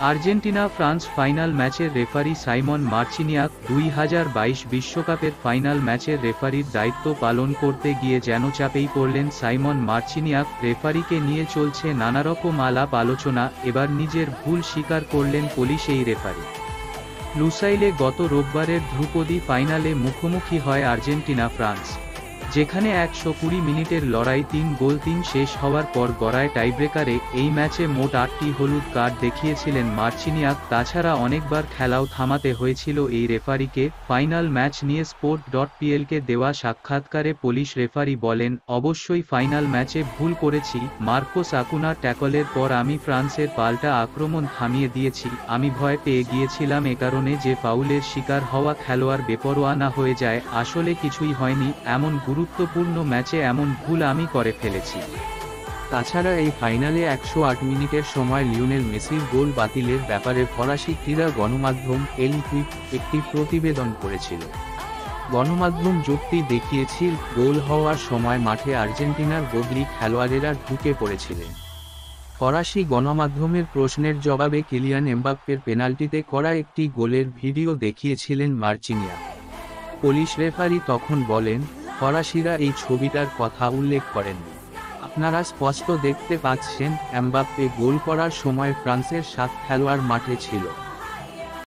Argentina, France final ম্যাচের referee Simon Marciniak দুই হাজার বাইশ বিশ্বকাপের ফাইনাল ম্যাচের রেফারির দায়িত্ব পালন করতে গিয়ে যেন চাপেই পড়লেন সাইমন মার্চিনিয়াক। রেফারিকে নিয়ে চলছে নানারকম আলাপ আলোচনা, এবার নিজের ভুল স্বীকার করলেন পুলিশ এই রেফারি। লুসাইলে গত রোববারের ধ্রুপদী ফাইনালে মুখোমুখি হয় আর্জেন্টিনা, ফ্রান্স। যেখানে একশো কুড়ি মিনিটের লড়াই তিন গোল তিন শেষ হওয়ার পর গড়ায় টাইব্রেকারে, এই ম্যাচে মোট আটটি হলুদ কার্ড দেখিয়েছিলেন মার্চিনিয়াক। তাছাড়া অনেকবার খেলাও থামাতে হয়েছিল এই রেফারিকে। ফাইনাল ম্যাচ নিয়ে স্পোর্ট ডট পিএলকে দেওয়া সাক্ষাৎকারে পুলিশ রেফারি বলেন, অবশ্যই ফাইনাল ম্যাচে ভুল করেছি। মার্কোস আকুনার ট্যাকলের পর আমি ফ্রান্সের পাল্টা আক্রমণ থামিয়ে দিয়েছি। আমি ভয় পেয়ে গিয়েছিলাম এ কারণে যে ফাউলের শিকার হওয়া খেলোয়াড় বেপরোয়া না হয়ে যায়। আসলে কিছুই হয়নি, এমন গুরুত্বপূর্ণ ম্যাচে এমন ভুল আমি করে ফেলেছি। তাছাড়া এই ফাইনালে একশো আট মিনিটের সময় লিওনেল মেসির গোল বাতিলের ব্যাপারে ফরাসি ক্রীড়া গণমাধ্যম এলিকুইপ একটি প্রতিবেদন করেছিল। গণমাধ্যম যুক্তি দেখিয়েছিল গোল হওয়ার সময় মাঠে আর্জেন্টিনার বদলি খেলোয়াড়েরা ঢুকে পড়েছিলেন। ফরাসি গণমাধ্যমের প্রশ্নের জবাবে কিলিয়ান এমবাপ্পের পেনাল্টিতে করা একটি গোলের ভিডিও দেখিয়েছিলেন মার্চিনিয়া। পুলিশ রেফারি তখন বলেন ফরাসিরা এই ছবিটার কথা উল্লেখ করেন। আপনারা স্পষ্ট দেখতে পাচ্ছেন অ্যাম্বাপ্পে গোল করার সময় ফ্রান্সের সাত খেলোয়াড় মাঠে ছিল।